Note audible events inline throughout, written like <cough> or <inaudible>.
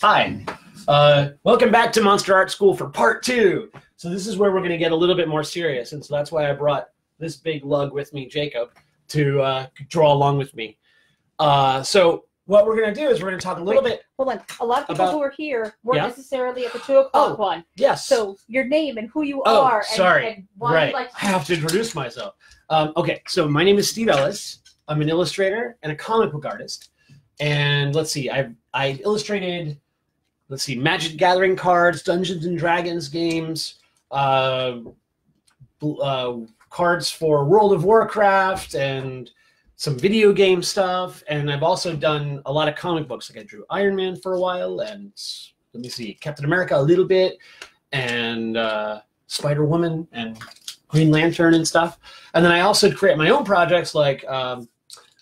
Hi. Uh, welcome back to Monster Art School for part two. So this is where we're going to get a little bit more serious, and so that's why I brought this big lug with me, Jacob, to uh, draw along with me. Uh, so what we're going to do is we're going to talk a little Wait. bit. Hold on. A lot of people About- who are here weren't Yeah? necessarily at the two o'clock Oh, one. Yes. So your name and who you Oh, are. And, sorry. And why right. like I have to introduce myself. Um, okay, so my name is Steve Ellis. I'm an illustrator and a comic book artist. And let's see, I've I illustrated, let's see, Magic Gathering cards, Dungeons and Dragons games, uh, uh, cards for World of Warcraft, and some video game stuff. And I've also done a lot of comic books. Like I drew Iron Man for a while, and let me see, Captain America a little bit, and uh, Spider Woman and Green Lantern and stuff. And then I also create my own projects like, um,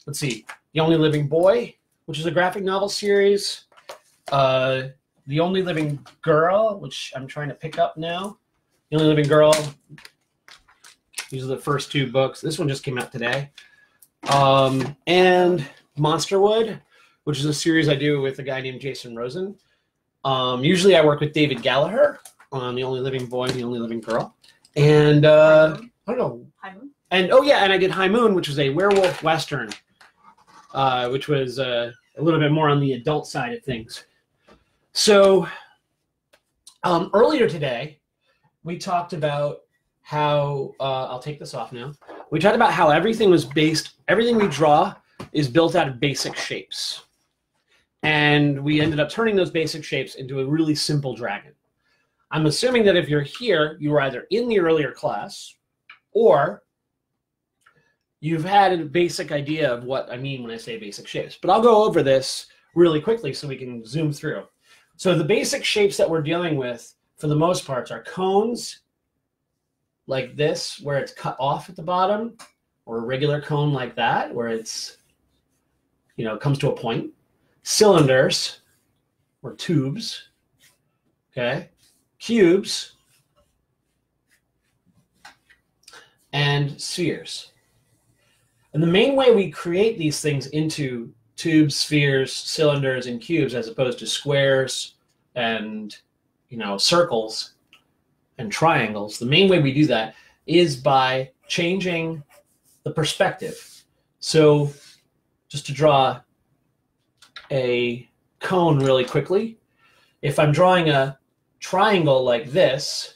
let's see, The Only Living Boy, which is a graphic novel series. Uh, the Only Living Girl, which I'm trying to pick up now. The Only Living Girl. These are the first two books. This one just came out today. Um, and Monsterwood, which is a series I do with a guy named Jason Rosen. Um, usually I work with David Gallaher on The Only Living Boy and The Only Living Girl. And uh, I don't know. Simon? And oh yeah, and I did High Moon, which was a werewolf western, uh, which was uh, a little bit more on the adult side of things. So um, earlier today, we talked about how uh, I'll take this off now. We talked about how everything was based, everything we draw is built out of basic shapes, and we ended up turning those basic shapes into a really simple dragon. I'm assuming that if you're here, you were either in the earlier class or you've had a basic idea of what I mean when I say basic shapes. But I'll go over this really quickly so we can zoom through. So the basic shapes that we're dealing with, for the most parts, are cones like this, where it's cut off at the bottom, or a regular cone like that, where it's, you know, comes to a point. Cylinders, or tubes, okay? Cubes, and spheres. And the main way we create these things into tubes, spheres, cylinders, and cubes, as opposed to squares and you know circles and triangles, the main way we do that is by changing the perspective. So, just to draw a cone really quickly, if I'm drawing a triangle like this,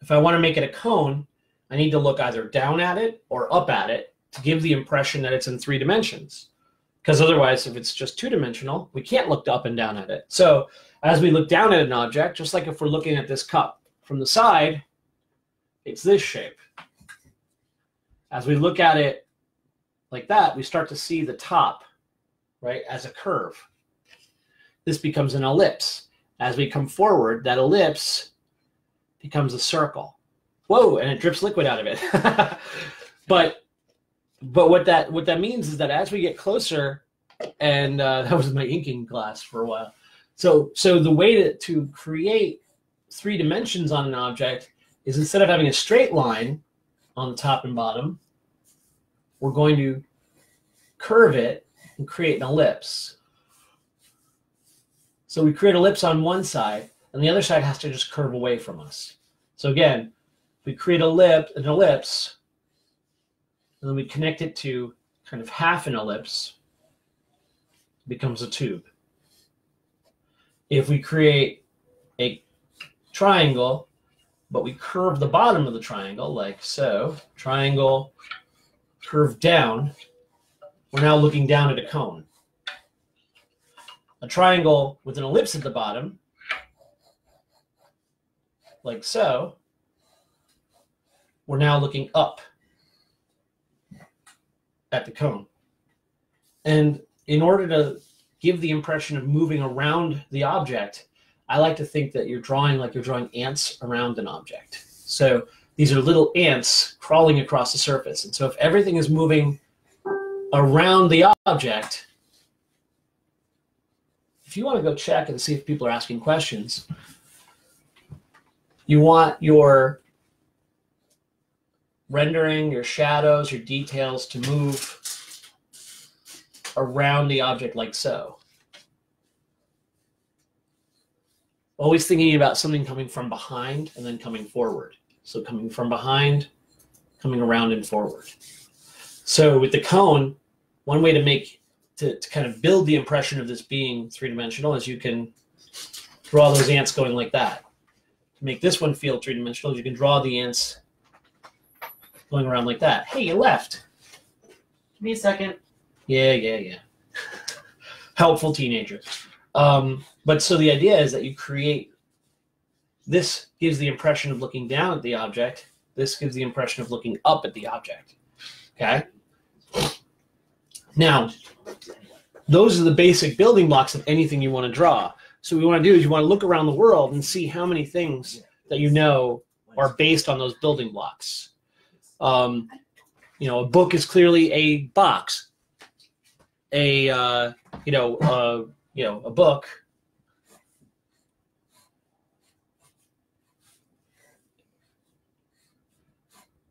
if I want to make it a cone, I need to look either down at it or up at it to give the impression that it's in three dimensions. Because otherwise, if it's just two dimensional, we can't look up and down at it. So as we look down at an object, just like if we're looking at this cup from the side, it's this shape. As we look at it like that, we start to see the top, right, as a curve. This becomes an ellipse. As we come forward, that ellipse becomes a circle whoa and it drips liquid out of it <laughs> but but what that what that means is that as we get closer and uh, <laughs> that was my inking glass for a while. So so the way to, to create three dimensions on an object is instead of having a straight line on the top and bottom we're going to curve it and create an ellipse. So we create an ellipse on one side and the other side has to just curve away from us. So again we create a lip, an ellipse, and then we connect it to kind of half an ellipse, becomes a tube. If we create a triangle, but we curve the bottom of the triangle like so, triangle, curved down, we're now looking down at a cone. A triangle with an ellipse at the bottom, like so, we're now looking up at the cone. And in order to give the impression of moving around the object, I like to think that you're drawing like you're drawing ants around an object. So these are little ants crawling across the surface. And so if everything is moving around the object, if you want to go check and see if people are asking questions, you want your rendering, your shadows, your details to move around the object like so. Always thinking about something coming from behind and then coming forward. So coming from behind, coming around and forward. So with the cone, one way to make to, to kind of build the impression of this being three-dimensional is you can draw those ants going like that. To make this one feel three-dimensional, you can draw the ants going around like that. Hey, you left. Give me a second. Yeah, yeah, yeah. <laughs> Helpful teenager. Um, but so the idea is that you create this gives the impression of looking down at the object. This gives the impression of looking up at the object. Okay? Now, those are the basic building blocks of anything you want to draw. So what you want to do is you want to look around the world and see how many things that you know are based on those building blocks. Um, you know, a book is clearly a box. A uh, you know, uh, you know, a book.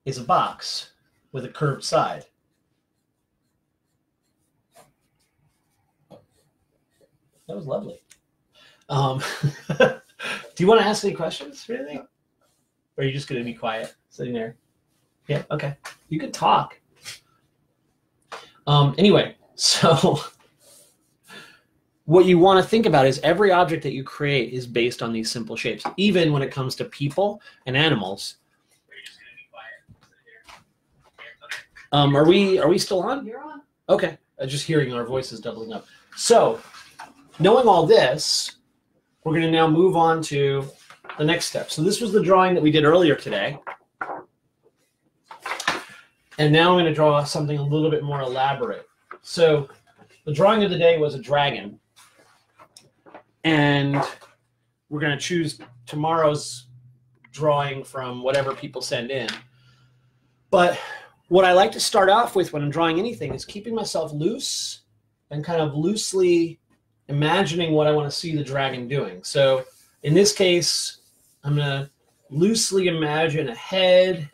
Is a box with a curved side. That was lovely. Um, <laughs> do you want to ask any questions anything? Or are you just going to be quiet sitting there? Yeah, okay. You could talk. Um, anyway, <laughs> so what you want to think about is every object that you create is based on these simple shapes, even when it comes to people and animals. Um, are we are we still on? You're on. Okay, uh, just hearing our voices doubling up. So, knowing all this, we're going to now move on to the next step. So this was the drawing that we did earlier today. And now I'm going to draw something a little bit more elaborate. So the drawing of the day was a dragon. And we're going to choose tomorrow's drawing from whatever people send in. But what I like to start off with when I'm drawing anything is keeping myself loose and kind of loosely imagining what I want to see the dragon doing. So in this case, I'm going to loosely imagine a head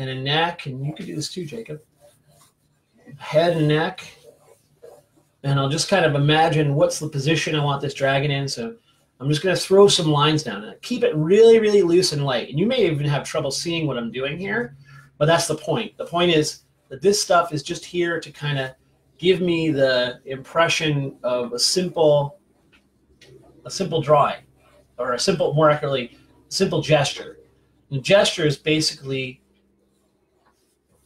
and a neck, and you could do this too, Jacob. Head and neck. And I'll just kind of imagine what's the position I want this dragon in. So I'm just going to throw some lines down and keep it really, really loose and light. And you may even have trouble seeing what I'm doing here, but that's the point. The point is that this stuff is just here to kind of give me the impression of a simple, a simple drawing, or a simple, more accurately, simple gesture. And gesture is basically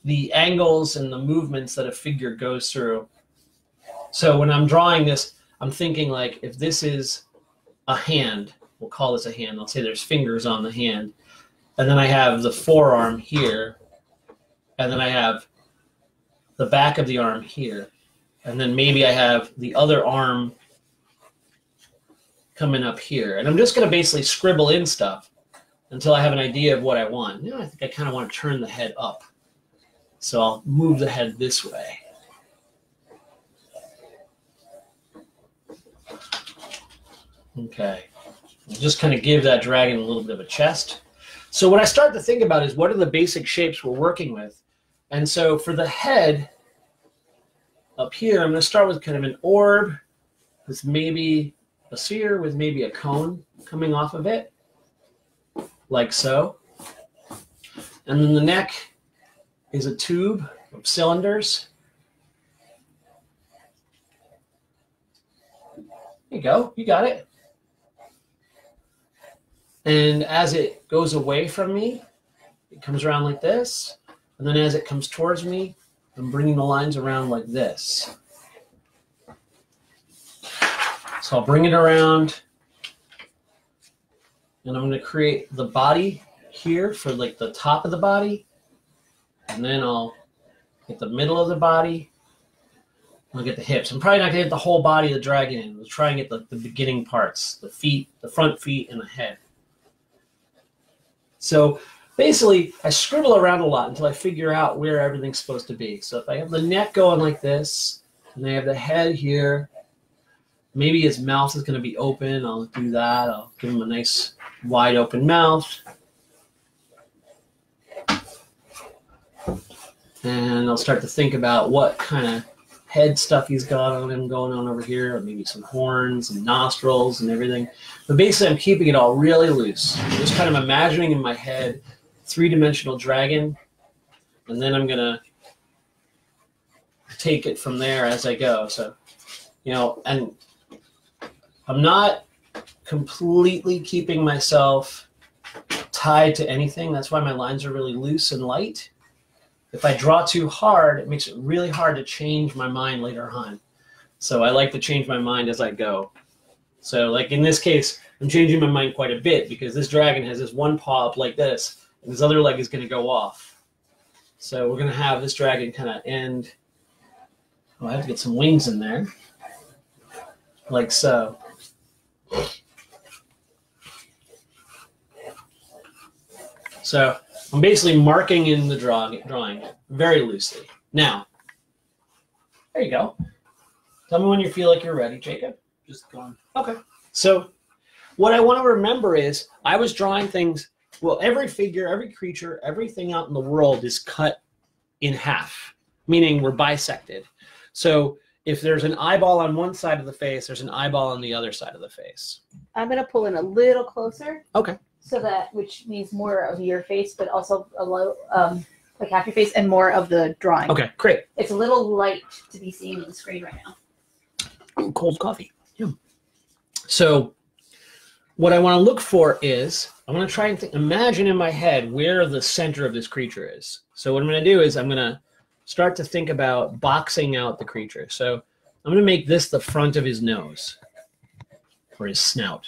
the angles and the movements that a figure goes through. So when I'm drawing this, I'm thinking like if this is a hand, we'll call this a hand. I'll say there's fingers on the hand, and then I have the forearm here, and then I have the back of the arm here, and then maybe I have the other arm coming up here, and I'm just going to basically scribble in stuff until I have an idea of what I want. Now I think I kind of want to turn the head up. So I'll move the head this way. Okay. I'll just kind of give that dragon a little bit of a chest. So what I start to think about is what are the basic shapes we're working with? And so for the head, up here, I'm going to start with kind of an orb with maybe a sphere with maybe a cone coming off of it, like so. And then the neck is a tube of cylinders. There you go, you got it. And as it goes away from me, it comes around like this. And then as it comes towards me, I'm bringing the lines around like this. So I'll bring it around and I'm to create the body here for like the top of the body. And then I'll get the middle of the body. I'll get the hips. I'm probably not going to get the whole body of the dragon in. We'll try and get the, the beginning parts, the feet, the front feet, and the head. So basically, I scribble around a lot until I figure out where everything's supposed to be. So if I have the neck going like this, and I have the head here, maybe his mouth is going to be open. I'll do that. I'll give him a nice wide open mouth. And I'll start to think about what kind of head stuff he's got on him going on over here, maybe some horns and nostrils and everything. But basically, I'm keeping it all really loose. I'm just kind of imagining in my head three dimensional dragon, and then I'm gonna take it from there as I go. So, you know, and I'm not completely keeping myself tied to anything. That's why my lines are really loose and light. If I draw too hard, it makes it really hard to change my mind later on. So I like to change my mind as I go. So like in this case, I'm changing my mind quite a bit because this dragon has this one paw up like this, and this other leg is going to go off. So we're going to have this dragon kind of end. Oh, I have to get some wings in there, like so. So I'm basically marking in the drawing, drawing very loosely. Now, there you go. Tell me when you feel like you're ready, Jacob. Just going. Okay. So, what I want to remember is I was drawing things. Well, every figure, every creature, everything out in the world is cut in half, meaning we're bisected. So, if there's an eyeball on one side of the face, there's an eyeball on the other side of the face. I'm gonna pull in a little closer. Okay. So that which means more of your face, but also a little um like half your face and more of the drawing. Okay, great. It's a little light to be seen on the screen right now. Cold coffee. Yeah. So, what I want to look for is I want to try and think, imagine in my head where the center of this creature is. So, what I'm going to do is I'm going to start to think about boxing out the creature. So, I'm going to make this the front of his nose or his snout.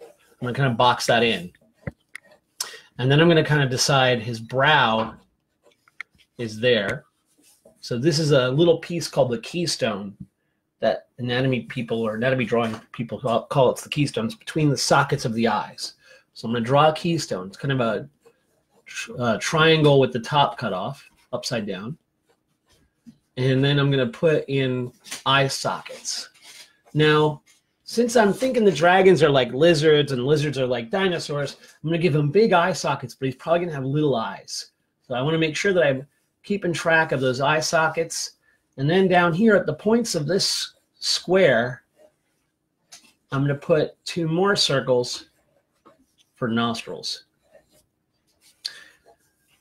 I'm going to kind of box that in. And then I'm going to kind of decide his brow is there. So, this is a little piece called the keystone that anatomy people or anatomy drawing people call, call it the keystones between the sockets of the eyes. So I'm going to draw a keystone. It's kind of a uh, triangle with the top cut off, upside down. And then I'm going to put in eye sockets. Now, since I'm thinking the dragons are like lizards and lizards are like dinosaurs, I'm going to give him big eye sockets, but he's probably going to have little eyes. So I want to make sure that I'm keeping track of those eye sockets and then down here at the points of this square, I'm going to put two more circles for nostrils.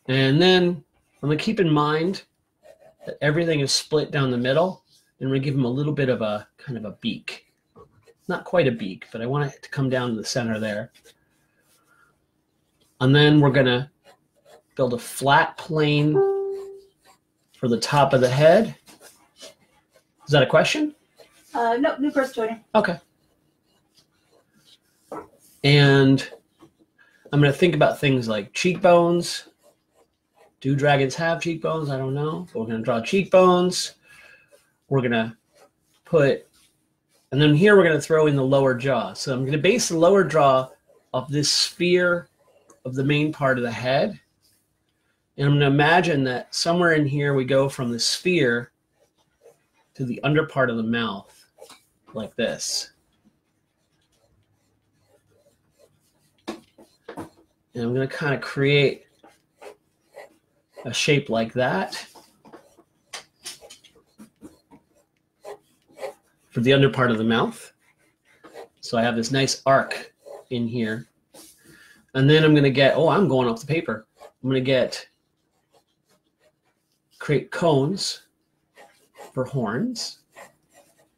And then I'm going to keep in mind that everything is split down the middle. And we're going to give him a little bit of a kind of a beak. Not quite a beak, but I want it to come down to the center there. And then we're going to build a flat plane for the top of the head. Is that a question? Uh no, new person joining. Okay. And I'm going to think about things like cheekbones. Do dragons have cheekbones? I don't know. But we're going to draw cheekbones. We're going to put, and then here we're going to throw in the lower jaw. So I'm going to base the lower jaw of this sphere of the main part of the head. And I'm going to imagine that somewhere in here we go from the sphere to the under part of the mouth like this. And I'm going to kind of create a shape like that for the under part of the mouth. So I have this nice arc in here. And then I'm going to get, oh, I'm going off the paper. I'm going to get, create cones for horns.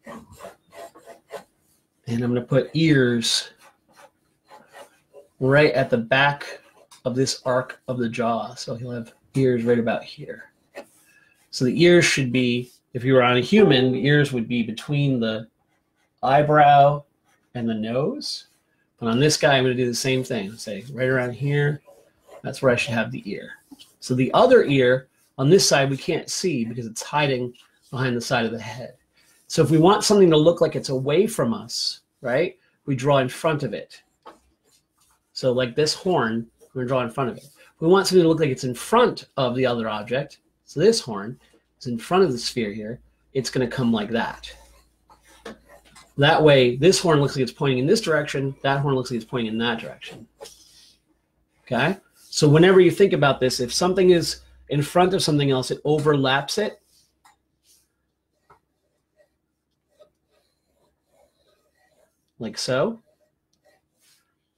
And I'm going to put ears right at the back of this arc of the jaw. So he'll have ears right about here. So the ears should be, if you were on a human, ears would be between the eyebrow and the nose. But on this guy, I'm going to do the same thing. Say right around here, that's where I should have the ear. So the other ear on this side, we can't see because it's hiding behind the side of the head. So if we want something to look like it's away from us, right, we draw in front of it. So like this horn, we're going to draw in front of it. We want something to look like it's in front of the other object. So this horn is in front of the sphere here, it's going to come like that. That way, this horn looks like it's pointing in this direction. That horn looks like it's pointing in that direction. Okay? So whenever you think about this, if something is in front of something else, it overlaps it. Like so.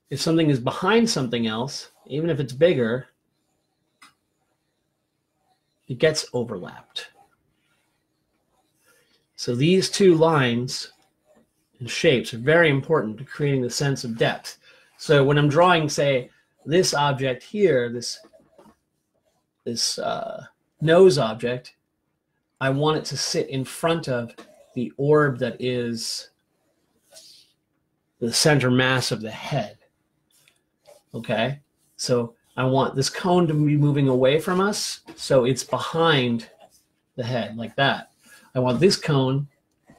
If something is behind something else, even if it's bigger, it gets overlapped. So these two lines and shapes are very important to creating the sense of depth. So when I'm drawing, say, this object here, this this uh, nose object, I want it to sit in front of the orb that is the center mass of the head. Okay, so I want this cone to be moving away from us, so it's behind the head like that. I want this cone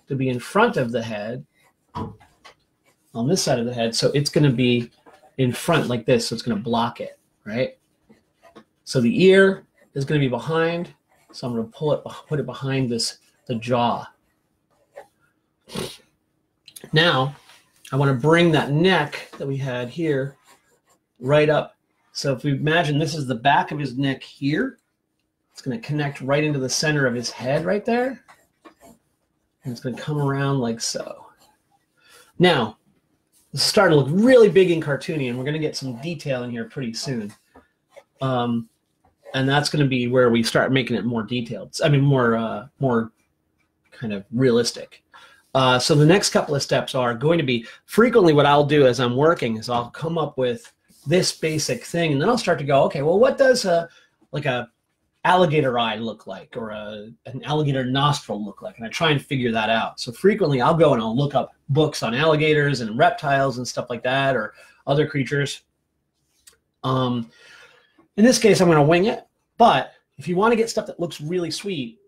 to be in front of the head on this side of the head, so it's going to be in front like this, so it's going to block it, right? So the ear is going to be behind, so I'm going to pull it, put it behind this the jaw. Now, I want to bring that neck that we had here right up. So if we imagine this is the back of his neck here, it's going to connect right into the center of his head right there. And it's going to come around like so. Now, it's starting to look really big and cartoony, and we're going to get some detail in here pretty soon. Um, and that's going to be where we start making it more detailed. I mean, more uh, more kind of realistic. Uh, so the next couple of steps are going to be frequently what I'll do as I'm working is I'll come up with this basic thing, and then I'll start to go, okay, well, what does a like a alligator eye look like or a, an alligator nostril look like? And i try and figure that out. So frequently i'll go and i'll look up books on alligators and reptiles and stuff like that or other creatures. Um, in this case i'm going to wing it. But if you want to get stuff that looks really sweet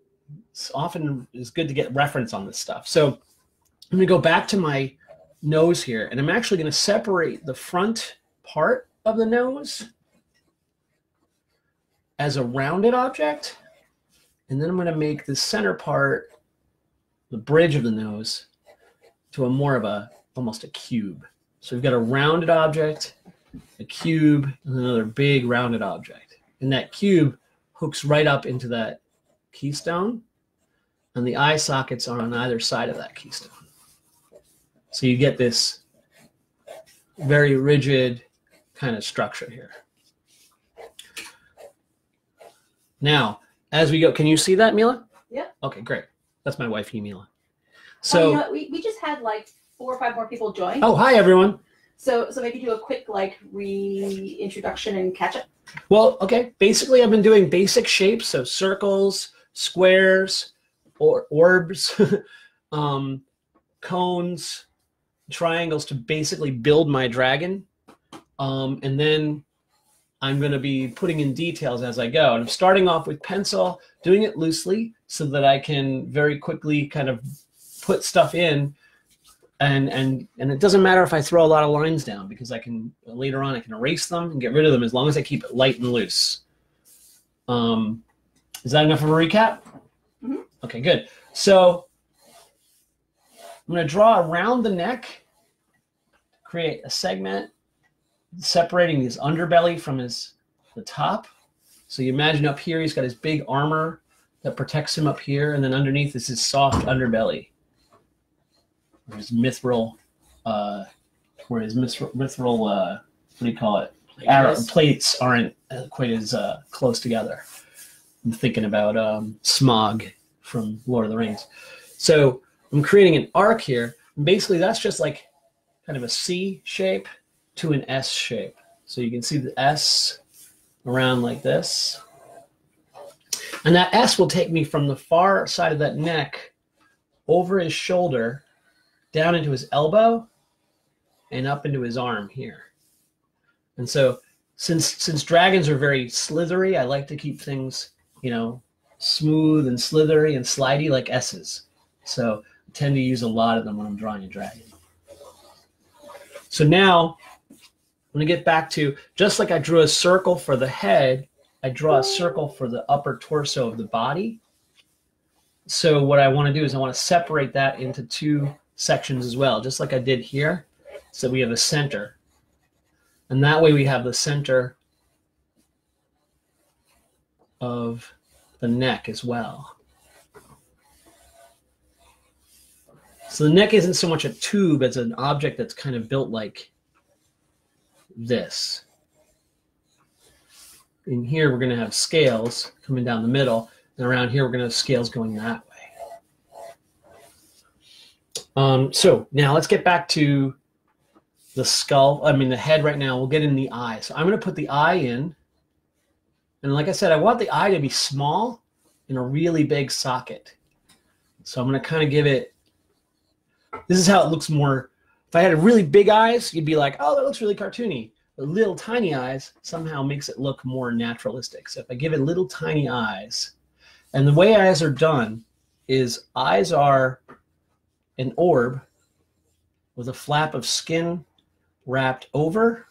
it's often is good to get reference on this stuff. So i'm going to go back to my nose here and i'm actually going to separate the front part of the nose as a rounded object. And then I'm going to make the center part, the bridge of the nose, to a more of a, almost a cube. So we've got a rounded object, a cube, and another big rounded object. And that cube hooks right up into that keystone, and the eye sockets are on either side of that keystone. So you get this very rigid kind of structure here. Now, as we go, can you see that, Mila? Yeah. Okay, great. That's my wife, Mila. oh, So, you know we, we just had like four or five more people join. oh, hi everyone. So so maybe do a quick like reintroduction and catch up. Well, okay. Basically, I've been doing basic shapes, so circles, squares, or orbs, <laughs> um, cones, triangles to basically build my dragon. Um, and then I'm going to be putting in details as I go. And I'm starting off with pencil, doing it loosely so that I can very quickly kind of put stuff in. And, and and it doesn't matter if I throw a lot of lines down because I can later on I can erase them and get rid of them as long as I keep it light and loose. Um, is that enough of a recap? Mhm. Okay, good. So I'm going to draw around the neck, create a segment separating his underbelly from his the top. So you imagine up here he's got his big armor that protects him up here, and then underneath is his soft underbelly, or his mithril, uh, where his mithril, mithril uh, what do you call it? Arrow, plates aren't quite as uh, close together. I'm thinking about um, Smaug from Lord of the Rings. So I'm creating an arc here. Basically, that's just like kind of a C shape to an S shape. So you can see the S around like this. And that S will take me from the far side of that neck over his shoulder, down into his elbow, and up into his arm here. And so since since dragons are very slithery, I like to keep things, you know, smooth and slithery and slidey like S's. So I tend to use a lot of them when I'm drawing a dragon. So now I'm going to get back to just like I drew a circle for the head, I draw a circle for the upper torso of the body. So what I want to do is I want to separate that into two sections as well, just like I did here. So we have a center. And that way we have the center of the neck as well. So the neck isn't so much a tube as an object that's kind of built like this. In here, we're going to have scales coming down the middle, and around here, we're going to have scales going that way. Um, so now let's get back to the skull. I mean, the head right now. We'll get in the eye. So I'm going to put the eye in. And like I said, I want the eye to be small in a really big socket. So I'm going to kind of give it, this is how it looks more. If I had really big eyes, you'd be like, oh, that looks really cartoony. But little tiny eyes somehow makes it look more naturalistic. So if I give it little tiny eyes, and the way eyes are done is eyes are an orb with a flap of skin wrapped over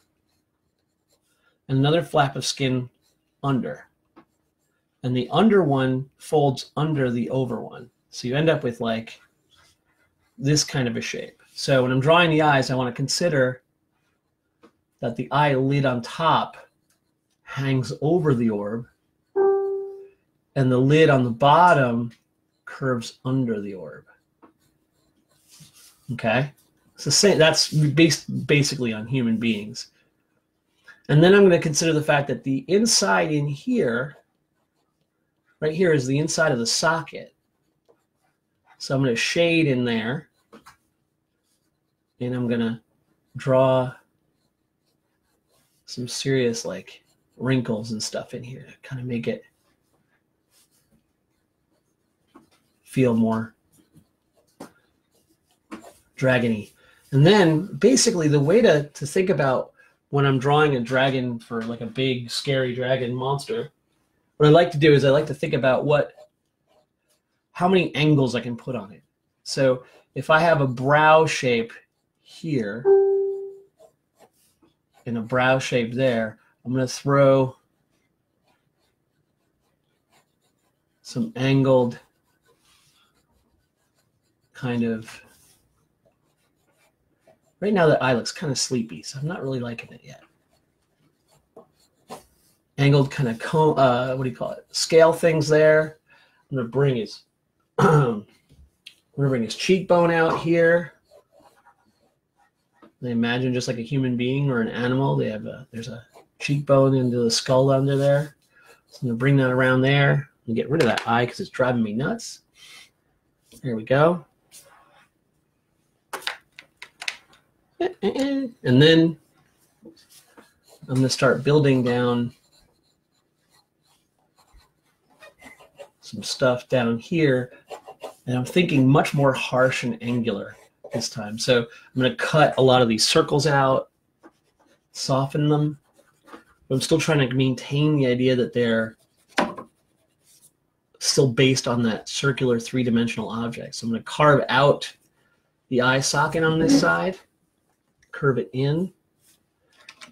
and another flap of skin under. And the under one folds under the over one. So you end up with like this kind of a shape. So when I'm drawing the eyes, I want to consider that the eyelid on top hangs over the orb and the lid on the bottom curves under the orb. Okay? So same. That's based basically on human beings. And then I'm going to consider the fact that the inside in here, right here, is the inside of the socket. So I'm going to shade in there. And I'm to draw some serious like wrinkles and stuff in here to kind of make it feel more dragony. And then basically the way to, to think about when I'm drawing a dragon for like a big scary dragon monster, what I like to do is I like to think about what how many angles I can put on it. So if I have a brow shape here in a brow shape there, I'm going to throw some angled kind of Right now, the eye looks kind of sleepy, so I'm not really liking it yet. Angled kind of comb, uh, what do you call it? Scale things there. I'm gonna bring his, <clears throat> I'm gonna bring his cheekbone out here. They imagine just like a human being or an animal. They have a there's a cheekbone into the skull under there. So I'm gonna bring that around there and get rid of that eye because it's driving me nuts. There we go. And then I'm to start building down some stuff down here. And I'm thinking much more harsh and angular this time. So I'm going to cut a lot of these circles out, soften them. But I'm still trying to maintain the idea that they're still based on that circular three-dimensional object. So I'm going to carve out the eye socket on this side curve it in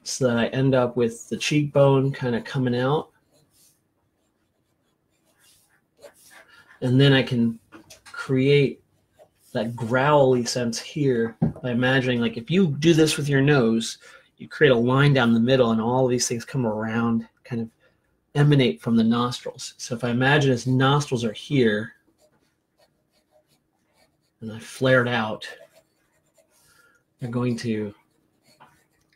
so that I end up with the cheekbone kind of coming out. And then I can create that growly sense here by imagining like if you do this with your nose, you create a line down the middle and all these things come around, kind of emanate from the nostrils. So if I imagine his nostrils are here and I flared out, they're going to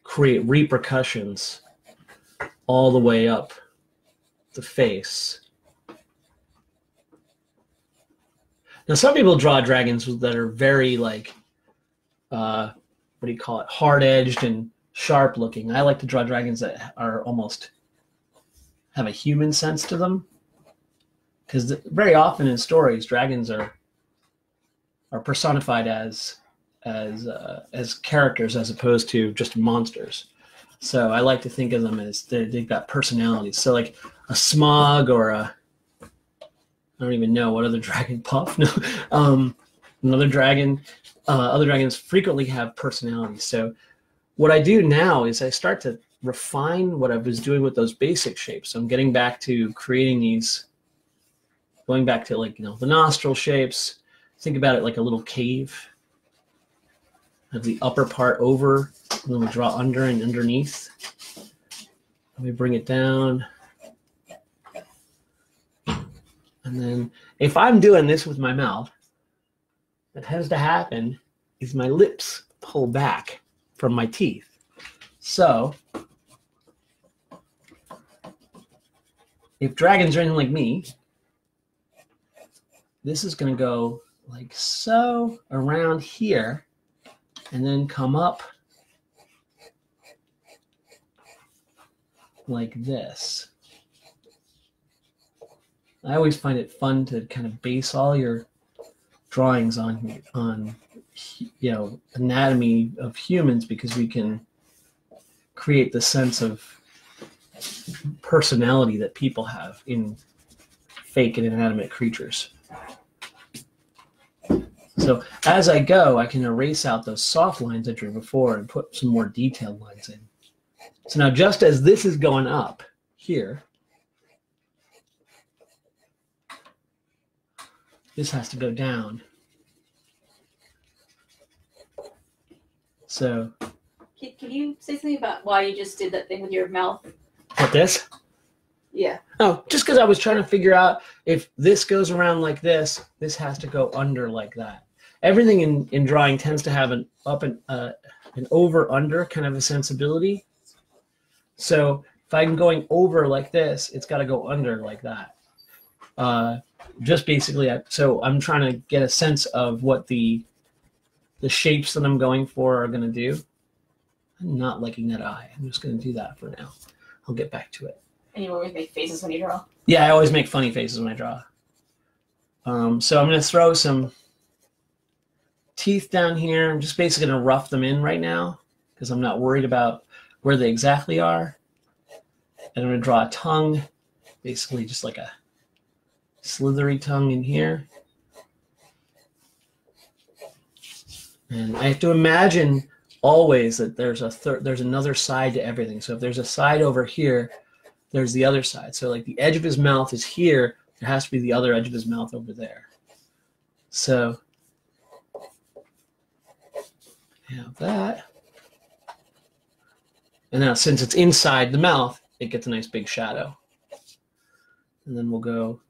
create repercussions all the way up the face. Now, some people draw dragons that are very like, uh, what do you call it, hard edged and sharp looking. I like to draw dragons that are almost have a human sense to them, because very often in stories, dragons are are personified as as uh, as characters as opposed to just monsters. So I like to think of them as they, they've got personalities. So like a Smaug or a I don't even know what other <laughs> dragon puff. No, um, another dragon. Uh, other dragons frequently have personalities. So what I do now is I start to refine what I was doing with those basic shapes. So I'm getting back to creating these, going back to like you know the nostril shapes. Think about it like a little cave have the upper part over, and then we draw under and underneath. Let me bring it down. And then if I'm doing this with my mouth, that tends to happen is my lips pull back from my teeth. So if dragons are anything like me, this is going to go like so around here and then come up like this. I always find it fun to kind of base all your drawings on on you know anatomy of humans because we can create the sense of personality that people have in fake and inanimate creatures. So as I go, I can erase out those soft lines I drew before and put some more detailed lines in. So now just as this is going up here, this has to go down. So Can, can you say something about why you just did that thing with your mouth? what this? Yeah. Oh, just because I was trying to figure out if this goes around like this, this has to go under like that. Everything in, in drawing tends to have an up and uh, an over under kind of a sensibility. So if I'm going over like this, it's got to go under like that. Uh, just basically, so I'm trying to get a sense of what the the shapes that I'm going for are going to do. I'm not liking that eye. I'm just going to do that for now. I'll get back to it. And you always make faces when you draw. Yeah, I always make funny faces when I draw. Um, so I'm going to throw some teeth down here. I'm just basically going to rough them in right now because I'm not worried about where they exactly are. And I'm going to draw a tongue, basically just like a slithery tongue in here. And I have to imagine always that there's a third, there's another side to everything. So if there's a side over here, there's the other side. So like the edge of his mouth is here. There has to be the other edge of his mouth over there. So have that. And now since it's inside the mouth, it gets a nice big shadow. And then we'll go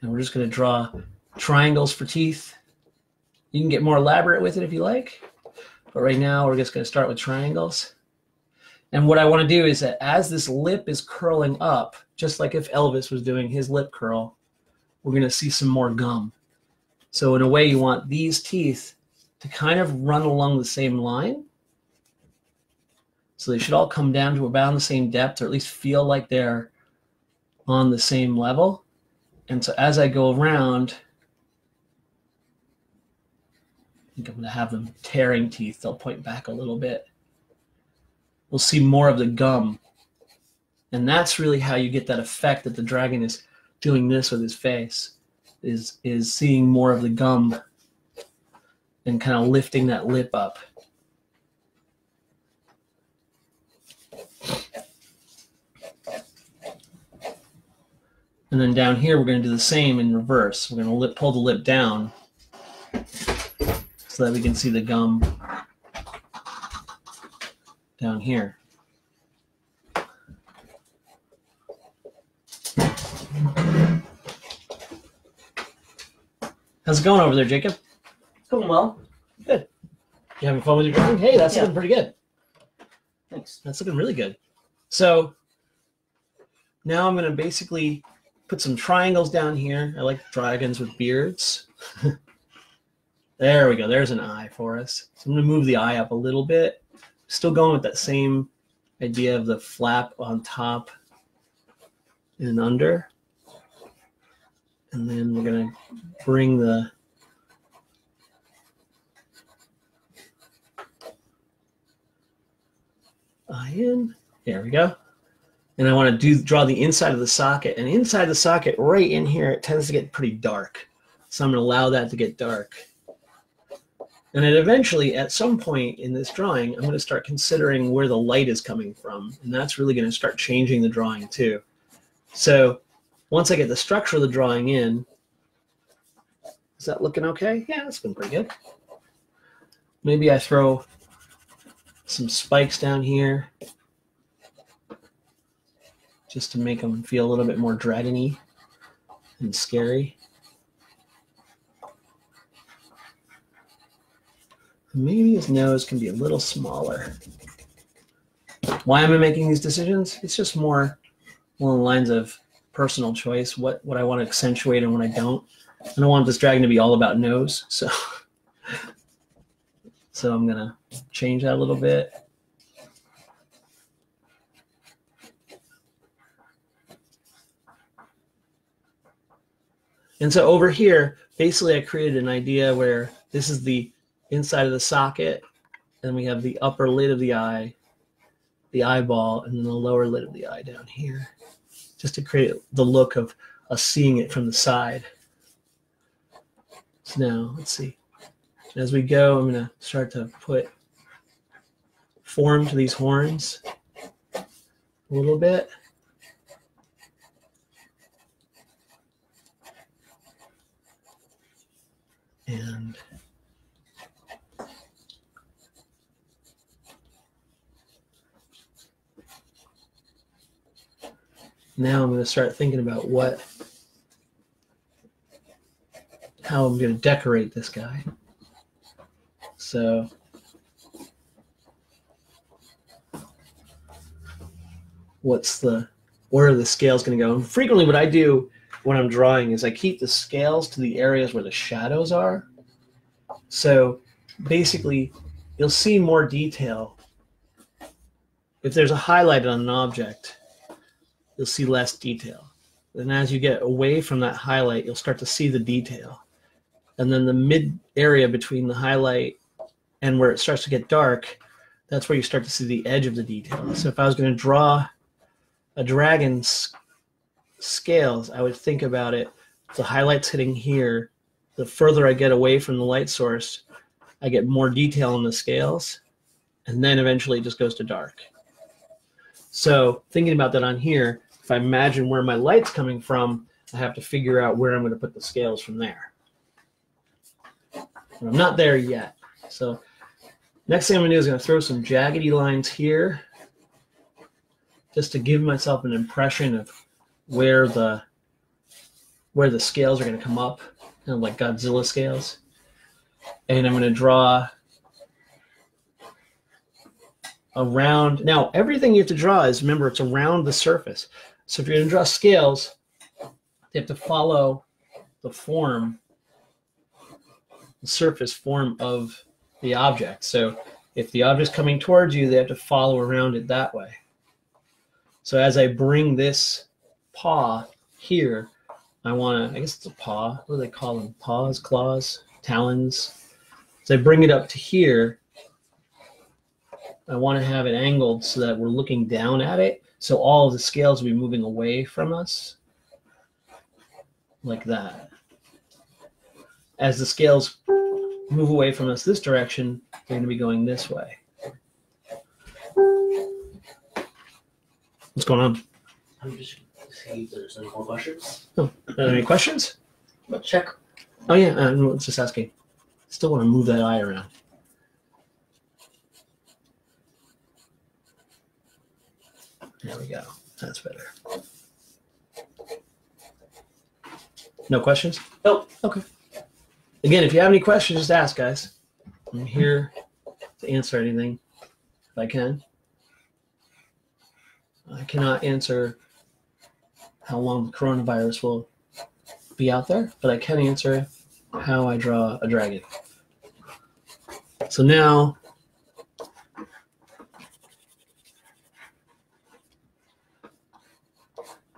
and we're just going to draw triangles for teeth. You can get more elaborate with it if you like. But right now we're just going to start with triangles. And what I want to do is that as this lip is curling up, just like if Elvis was doing his lip curl, we're going to see some more gum. So in a way, you want these teeth to kind of run along the same line. So they should all come down to about the same depth, or at least feel like they're on the same level. And so as I go around, I think I'm going to have them tearing teeth. They'll point back a little bit we'll see more of the gum. And that's really how you get that effect that the dragon is doing this with his face, is is seeing more of the gum and kind of lifting that lip up. And then down here, we're going to do the same in reverse. We're going to lip, pull the lip down so that we can see the gum down here. How's it going over there, Jacob? Going well. Good. You having fun with your drawing? Hey, that's Yeah. looking pretty good. Thanks. That's looking really good. So now I'm going to basically put some triangles down here. I like dragons with beards. <laughs> there we go. There's an eye for us. So I'm going to move the eye up a little bit. Still going with that same idea of the flap on top and under. And then we're going to bring the eye in. There we go. And I want to do draw the inside of the socket. And inside the socket, right in here, it tends to get pretty dark. So I'm going to allow that to get dark. And then eventually, at some point in this drawing, I'm going to start considering where the light is coming from. And that's really going to start changing the drawing too. So once I get the structure of the drawing in, is that looking okay? Yeah, that's been pretty good. Maybe I throw some spikes down here just to make them feel a little bit more dragony and scary. Maybe his nose can be a little smaller. Why am I making these decisions? It's just more along the lines of personal choice, what, what I want to accentuate and what I don't. I don't want this dragon to be all about nose, so <laughs> so I'm gonna change that a little bit. And so over here, basically I created an idea where this is the inside of the socket, and we have the upper lid of the eye, the eyeball, and then the lower lid of the eye down here, just to create the look of us seeing it from the side. So now, let's see. As we go, I'm going to start to put form to these horns a little bit. And now I'm going to start thinking about what, how I'm going to decorate this guy. So, what's the, where are the scales going to go? And frequently, what I do when I'm drawing is I keep the scales to the areas where the shadows are. So, basically, you'll see more detail. If there's a highlight on an object, you'll see less detail. And as you get away from that highlight, you'll start to see the detail. And then the mid area between the highlight and where it starts to get dark, that's where you start to see the edge of the detail. So if I was going to draw a dragon's scales, I would think about it. The highlights hitting here, the further I get away from the light source, I get more detail in the scales, and then eventually it just goes to dark. So thinking about that on here, if I imagine where my light's coming from, I have to figure out where I'm going to put the scales from there. I'm not there yet. So next thing I'm going to do is going to throw some jaggedy lines here just to give myself an impression of where the where the scales are going to come up, kind of like Godzilla scales. And I'm going to draw around. Now, everything you have to draw is, remember, it's around the surface. So if you're going to draw scales, they have to follow the form, the surface form of the object. So if the object's coming towards you, they have to follow around it that way. So as I bring this paw here, I want to, I guess it's a paw. What do they call them? Paws, claws, talons. So I bring it up to here. I want to have it angled so that we're looking down at it. So all of the scales will be moving away from us like that. As the scales move away from us this direction, they're going to be going this way. What's going on? I'm see if there's any more questions. Are there any questions? But check. Oh yeah, uh, no, it's just asking. Still want to move that eye around. There we go. That's better. No questions? Nope. Okay. Again, if you have any questions, just ask, guys. I'm here to answer anything if I can. I cannot answer how long the coronavirus will be out there, but I can answer how I draw a dragon. So now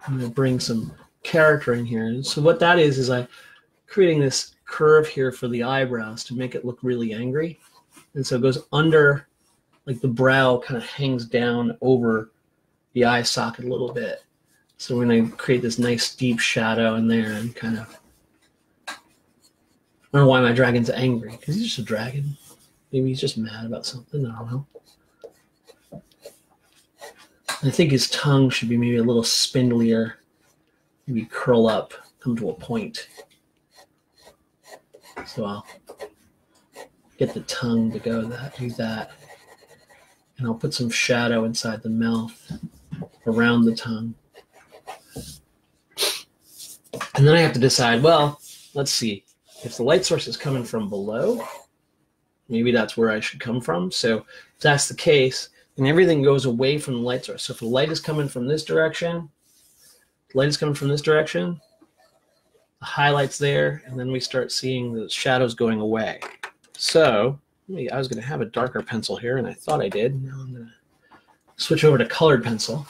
I'm going to bring some character in here. So what that is is I'm creating this curve here for the eyebrows to make it look really angry. And so it goes under like the brow kind of hangs down over the eye socket a little bit. So we're going to create this nice deep shadow in there and kind of I don't know why my dragon's angry because he's just a dragon. Maybe he's just mad about something. I don't know. I think his tongue should be maybe a little spindlier, maybe curl up, come to a point. So I'll get the tongue to go that, do that. And I'll put some shadow inside the mouth, around the tongue. And then I have to decide, well, let's see. If the light source is coming from below, maybe that's where I should come from. So if that's the case, then everything goes away from the light source. So if the light is coming from this direction, light is coming from this direction, the highlights there, and then we start seeing the shadows going away. So I was going to have a darker pencil here, and I thought I did. Now I'm going to switch over to colored pencil.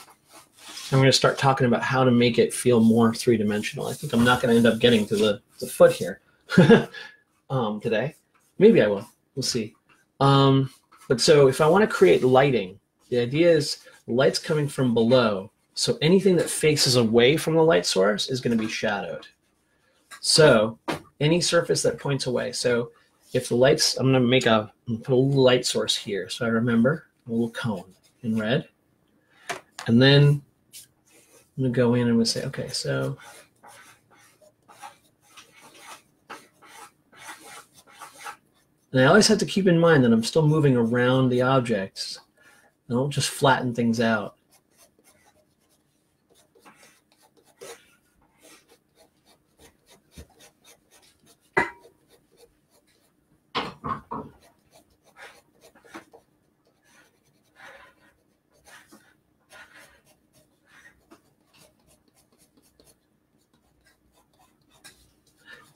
I'm going to start talking about how to make it feel more three dimensional. I think I'm not going to end up getting to the, the foot here <laughs> um, today. Maybe I will. We'll see. Um, but so if I want to create lighting, the idea is light's coming from below. So anything that faces away from the light source is going to be shadowed. So any surface that points away. So if the lights, I'm going to make a put a little light source here. So I remember a little cone in red. And then I'm going to go in and we say, okay, so And I always have to keep in mind that I'm still moving around the objects. I don't just flatten things out.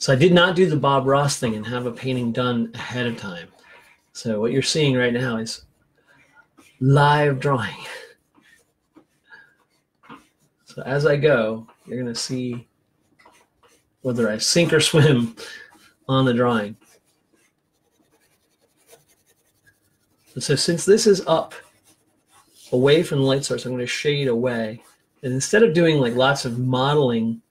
So I did not do the Bob Ross thing and have a painting done ahead of time. So what you're seeing right now is live drawing. So as I go, you're going to see whether I sink or swim on the drawing. So since this is up away from the light source, I'm going to shade away. And instead of doing like lots of modeling,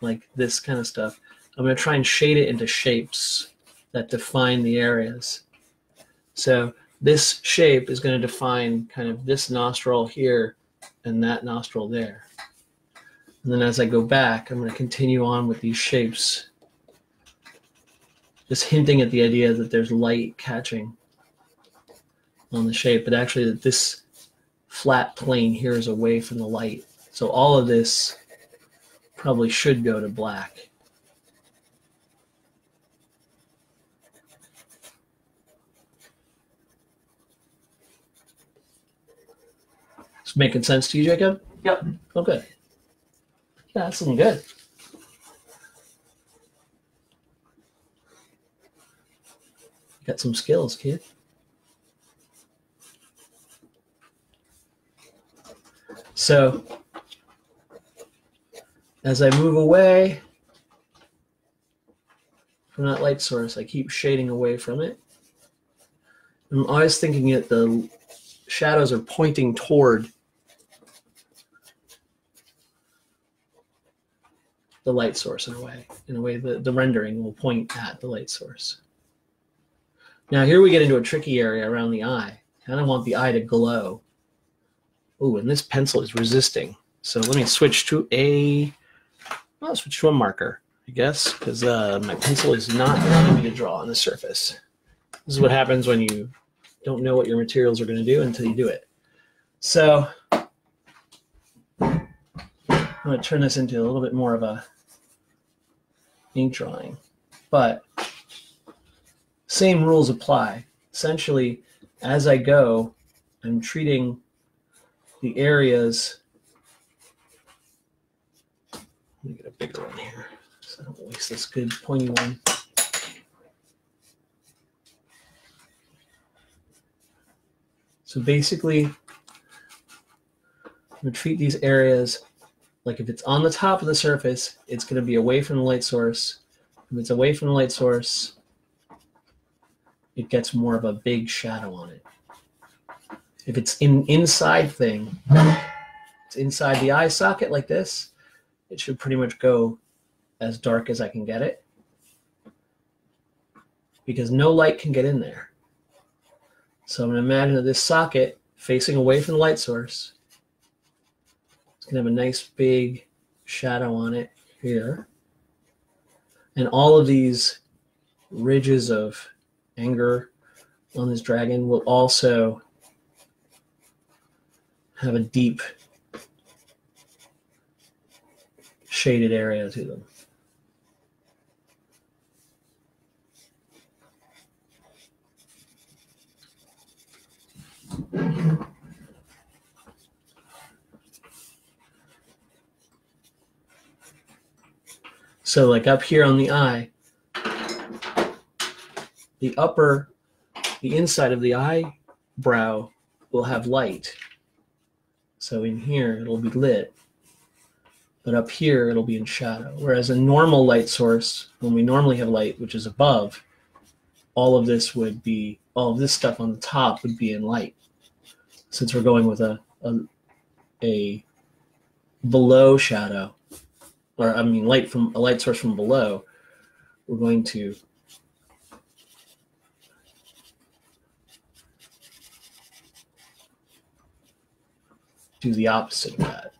like this kind of stuff, I'm going to try and shade it into shapes that define the areas. So this shape is going to define kind of this nostril here and that nostril there. And then as I go back, I'm going to continue on with these shapes, just hinting at the idea that there's light catching on the shape, but actually that this flat plane here is away from the light. So all of this probably should go to black. It's making sense to you, Jacob? Yep. Oh, good. Yeah, that's looking good. You got some skills, kid. So, as I move away from that light source, I keep shading away from it. I'm always thinking that the shadows are pointing toward the light source in a way. In a way, the, the rendering will point at the light source. Now here we get into a tricky area around the eye. I of want the eye to glow. Oh, and this pencil is resisting. So let me switch to a, switch to a marker, I guess, because uh, my pencil is not allowing me to draw on the surface. This is what happens when you don't know what your materials are going to do until you do it. So I'm going to turn this into a little bit more of a ink drawing, but same rules apply. Essentially, as I go, I'm treating the areas. Let me get a bigger one here so I don't waste this good pointy one. So basically, I'm going to treat these areas like if it's on the top of the surface, it's going to be away from the light source. If it's away from the light source, it gets more of a big shadow on it. If it's in inside thing, it's inside the eye socket like this, it should pretty much go as dark as I can get it because no light can get in there. So I'm going to imagine that this socket facing away from the light source can have a nice big shadow on it here. And all of these ridges of anger on this dragon will also have a deep shaded area to them. So like up here on the eye, the upper, the inside of the eyebrow will have light. So in here it'll be lit, but up here it'll be in shadow. Whereas a normal light source, when we normally have light, which is above, all of this would be, all of this stuff on the top would be in light. Since we're going with a, a, a below shadow, or I mean light from a light source from below, we're going to do the opposite of that.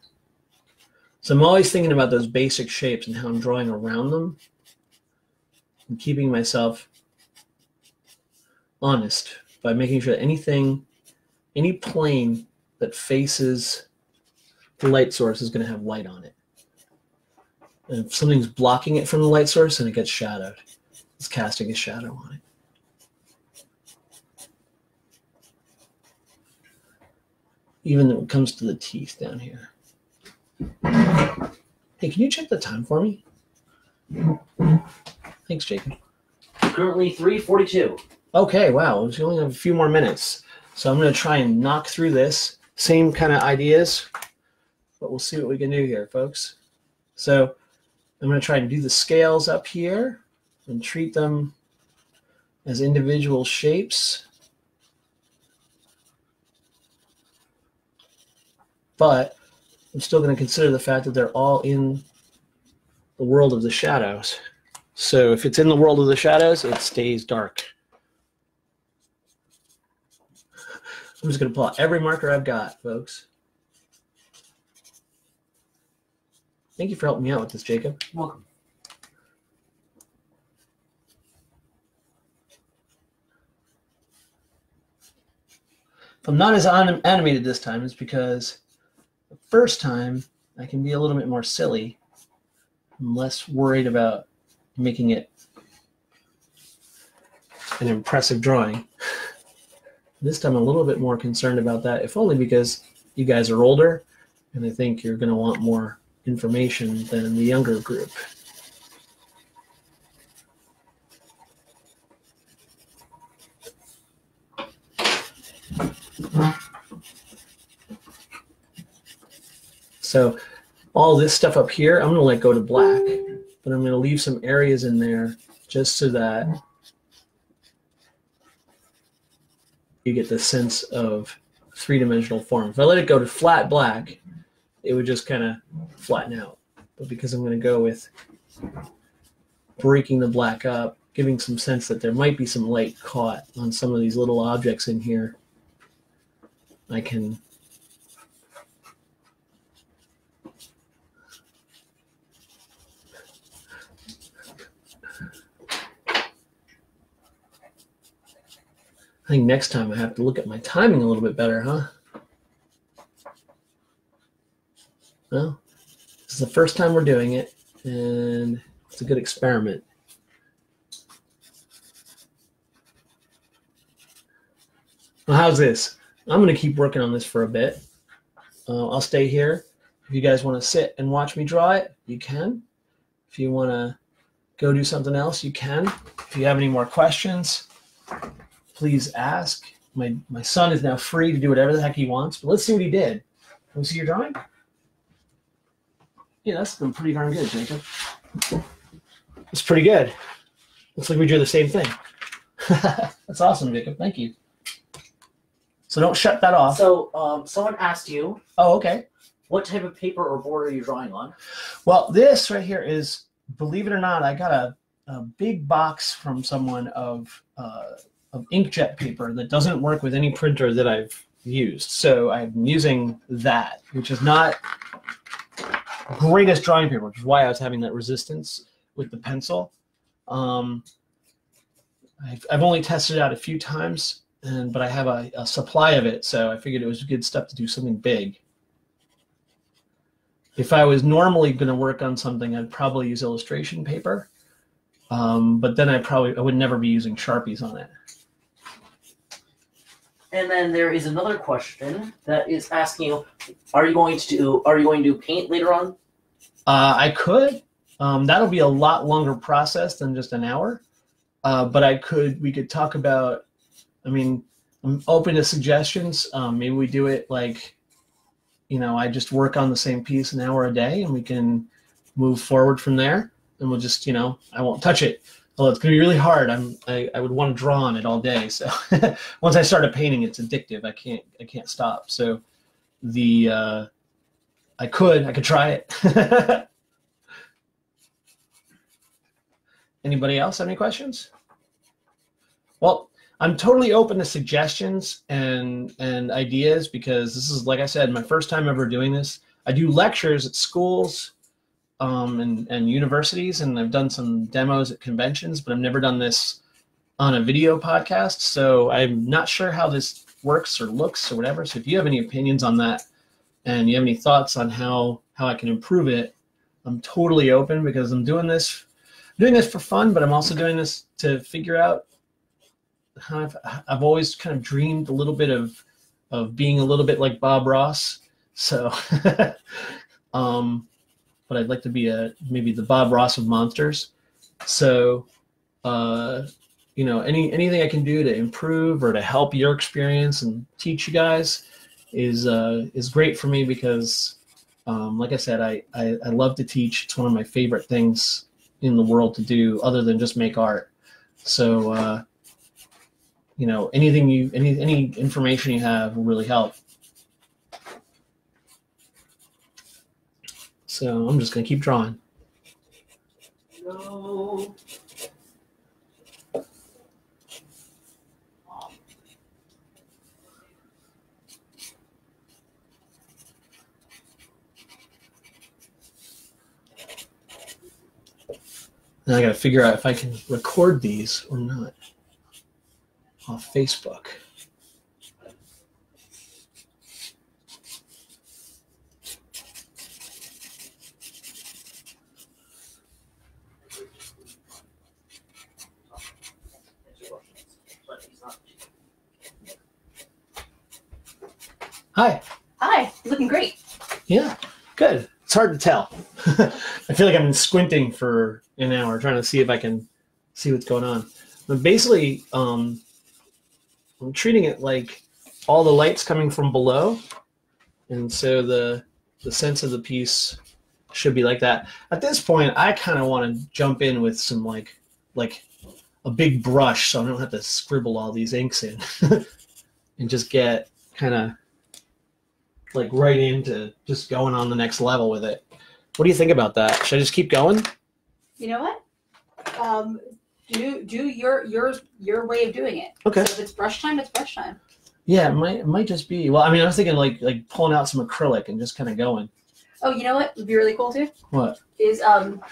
So I'm always thinking about those basic shapes and how I'm drawing around them and keeping myself honest by making sure that anything, any plane that faces the light source is going to have light on it. And if something's blocking it from the light source, then it gets shadowed. It's casting a shadow on it. Even when it comes to the teeth down here. Hey, can you check the time for me? Thanks, Jacob. Currently 342. Okay, wow. We only have a few more minutes. So I'm going to try and knock through this. Same kind of ideas, but we'll see what we can do here, folks. So I'm going to try and do the scales up here and treat them as individual shapes. But I'm still going to consider the fact that they're all in the world of the shadows. So if it's in the world of the shadows, it stays dark. I'm just going to pull out every marker I've got, folks. Thank you for helping me out with this, Jacob. Welcome. If I'm not as anim- animated this time, it's because the first time I can be a little bit more silly. I'm less worried about making it an impressive drawing. <laughs> This time I'm a little bit more concerned about that, if only because you guys are older and I think you're going to want more information than the younger group. So all this stuff up here, I'm going to let go to black, but I'm going to leave some areas in there just so that you get the sense of three-dimensional form. If I let it go to flat black, it would just kind of flatten out. But because I'm going to go with breaking the black up, giving some sense that there might be some light caught on some of these little objects in here, I can I think next time I have to look at my timing a little bit better, huh? Well, this is the first time we're doing it, and it's a good experiment. Well, how's this? I'm going to keep working on this for a bit. Uh, I'll stay here. If you guys want to sit and watch me draw it, you can. If you want to go do something else, you can. If you have any more questions, please ask. My my son is now free to do whatever the heck he wants. But let's see what he did. Can we see your drawing? Yeah, that's been pretty darn good, Jacob. It's pretty good. Looks like we drew the same thing. <laughs> that's awesome, Jacob. Thank you. So don't shut that off. So, um, someone asked you Oh, okay. what type of paper or board are you drawing on? Well, this right here is, believe it or not, I got a, a big box from someone of uh, of inkjet paper that doesn't work with any printer that I've used. So I'm using that, which is not greatest drawing paper, which is why I was having that resistance with the pencil. Um, I've, I've only tested it out a few times, and but I have a, a supply of it, so I figured it was good stuff to do something big. If I was normally going to work on something, I'd probably use illustration paper, um, but then I probably I would never be using sharpies on it. And then there is another question that is asking you, are you going to do, are you going to paint later on? Uh, I could. Um, that'll be a lot longer process than just an hour. Uh, but I could, we could talk about, I mean, I'm open to suggestions. Um, maybe we do it like, you know, I just work on the same piece an hour a day and we can move forward from there. And we'll just, you know, I won't touch it. Well, it's going to be really hard. I'm, I, I would want to draw on it all day. So <laughs> once I started painting, it's addictive. I can't, I can't stop. So the, uh, I could, I could try it. <laughs> Anybody else have any questions? Well, I'm totally open to suggestions and and ideas because this is, like I said, my first time ever doing this. I do lectures at schools um, and, and universities, and I've done some demos at conventions, but I've never done this on a video podcast. So I'm not sure how this works or looks or whatever. So if you have any opinions on that and you have any thoughts on how how I can improve it, I'm totally open because I'm doing this doing this for fun, but I'm also doing this to figure out how I've, I've always kind of dreamed a little bit of of being a little bit like Bob Ross. So, <laughs> um, but I'd like to be a maybe the Bob Ross of monsters. So, uh, you know, any anything I can do to improve or to help your experience and teach you guys is uh, is great for me because, um, like I said, I, I I love to teach. It's one of my favorite things in the world to do other than just make art. So, uh, you know, anything you, any, any information you have will really help. So I'm just going to keep drawing. No. I got to figure out if I can record these or not off Facebook. Hi. Hi, looking great. Yeah, good. It's hard to tell. <laughs> I feel like I'm squinting for an hour trying to see if I can see what's going on. But basically, um, I'm treating it like all the lights coming from below, and so the the sense of the piece should be like that. At this point, I kind of want to jump in with some like like a big brush, so I don't have to scribble all these inks in, <laughs> and just get kind of like right into just going on the next level with it. What do you think about that? Should I just keep going? You know what? Um, do do your your your way of doing it. Okay. So if it's brush time, it's brush time. Yeah, it might it might just be. Well, I mean, I was thinking like like pulling out some acrylic and just kind of going. Oh, you know what would be really cool too What? is um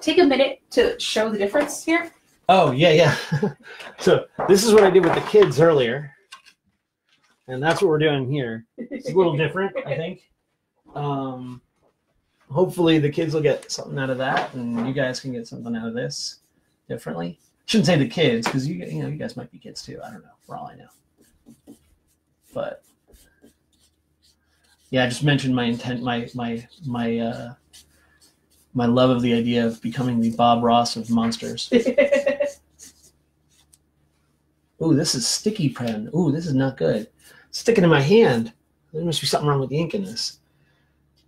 take a minute to show the difference here. Oh yeah, yeah. <laughs> so this is what I did with the kids earlier, and that's what we're doing here. It's a little <laughs> different, I think. Um, hopefully, the kids will get something out of that, and you guys can get something out of this differently. Shouldn't say the kids because you you know you guys might be kids too. I don't know. For all I know, but yeah, I just mentioned my intent, my my my uh, my love of the idea of becoming the Bob Ross of monsters. <laughs> Ooh, this is sticky pen. Ooh, this is not good. Sticking in my hand. There must be something wrong with the ink in this.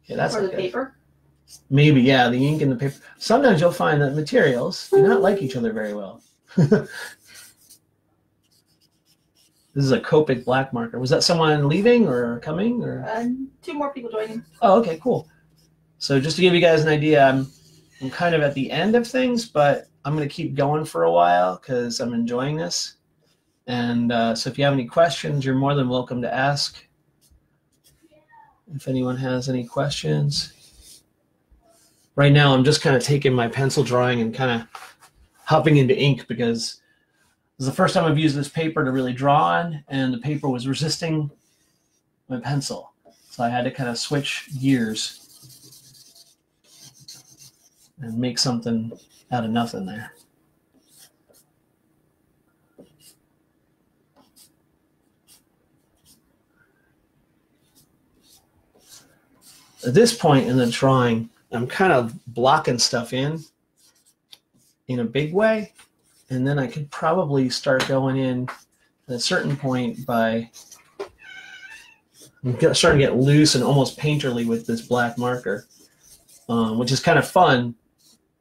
Yeah, that's or the good. paper. Maybe, yeah, the ink and the paper. Sometimes you'll find that materials do not like each other very well. <laughs> this is a Copic black marker. Was that someone leaving or coming or? Um, two more people joining. Oh, okay, cool. So just to give you guys an idea, I'm I'm kind of at the end of things, but I'm going to keep going for a while because I'm enjoying this. And uh, so if you have any questions, you're more than welcome to ask. If anyone has any questions. Right now, I'm just kind of taking my pencil drawing and kind of hopping into ink because is the first time I've used this paper to really draw on, and the paper was resisting my pencil. So I had to kind of switch gears and make something out of nothing there. At this point in the drawing, I'm kind of blocking stuff in in a big way, and then I could probably start going in at a certain point by starting to get loose and almost painterly with this black marker, um, which is kind of fun,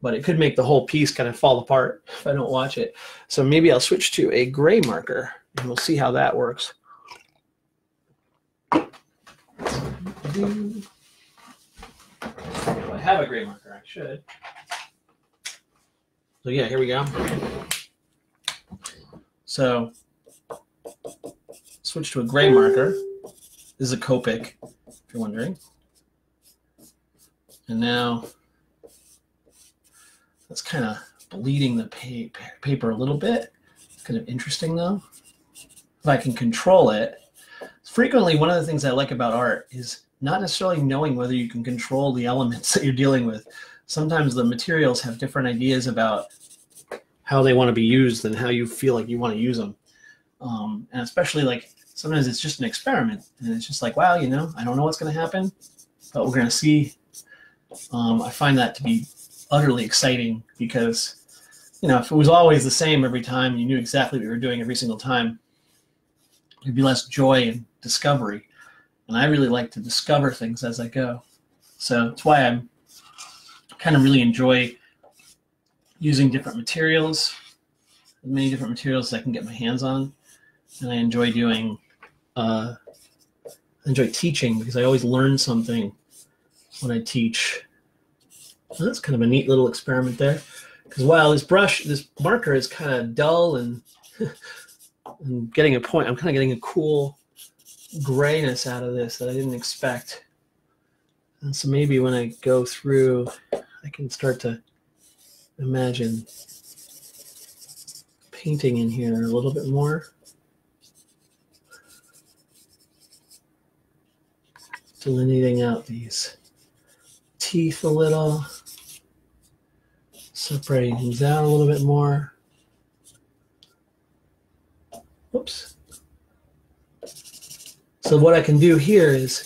but it could make the whole piece kind of fall apart <laughs> if I don't watch it. So maybe I'll switch to a gray marker and we'll see how that works. Do have a gray marker? I should. So yeah, here we go. So switch to a gray marker. This is a Copic, if you're wondering. And now that's kind of bleeding the pa- paper a little bit. It's kind of interesting though. If I can control it. Frequently, one of the things I like about art is not necessarily knowing whether you can control the elements <laughs> that you're dealing with. Sometimes the materials have different ideas about how they want to be used and how you feel like you want to use them. Um, and especially like sometimes it's just an experiment and it's just like, wow, you know, I don't know what's going to happen, but we're going to see. Um, I find that to be utterly exciting because, you know, if it was always the same every time, you knew exactly what you were doing every single time, there'd be less joy and discovery. And I really like to discover things as I go. So that's why I'm kind of really enjoy using different materials, many different materials I can get my hands on. And I enjoy doing, uh, enjoy teaching because I always learn something when I teach. So that's kind of a neat little experiment there. Because while this brush, this marker is kind of dull and, <laughs> and getting a point, I'm kind of getting a cool grayness out of this that I didn't expect. And so maybe when I go through, I can start to imagine painting in here a little bit more. Delineating out these teeth a little, separating things out a little bit more. Whoops. So what I can do here is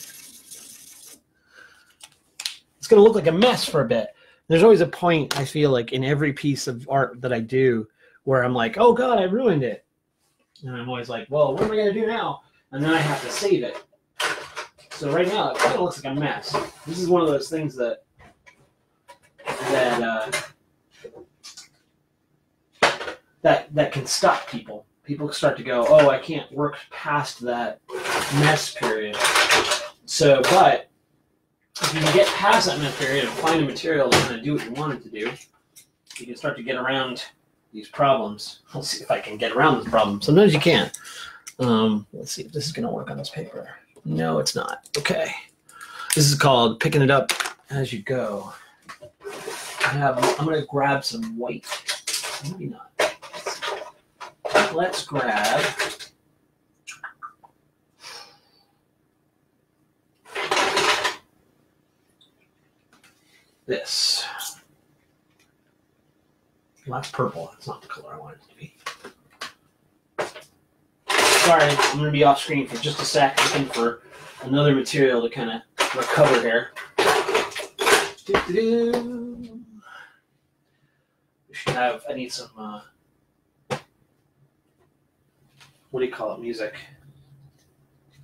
it's going to look like a mess for a bit. There's always a point I feel like in every piece of art that I do where I'm like, oh God, I ruined it. And I'm always like, well, what am I going to do now? And then I have to save it. So right now, it kind of looks like a mess. This is one of those things that that uh, that that can stop people. People start to go, oh, I can't work past that mess period. So, but if you can get past that mess period and find a material that's going to do what you want it to do, you can start to get around these problems. <laughs> Let's see if I can get around this problem. Sometimes you can't. Um, let's see if this is going to work on this paper. No, it's not. Okay. This is called picking it up as you go. I have, I'm going to grab some white. Maybe not. Let's grab. This. Well, that's purple. That's not the color I want it to be. Sorry, I'm going to be off screen for just a sec, looking for another material to kind of recover here. Doo-doo-doo. We should have, I need some, uh, what do you call it, music?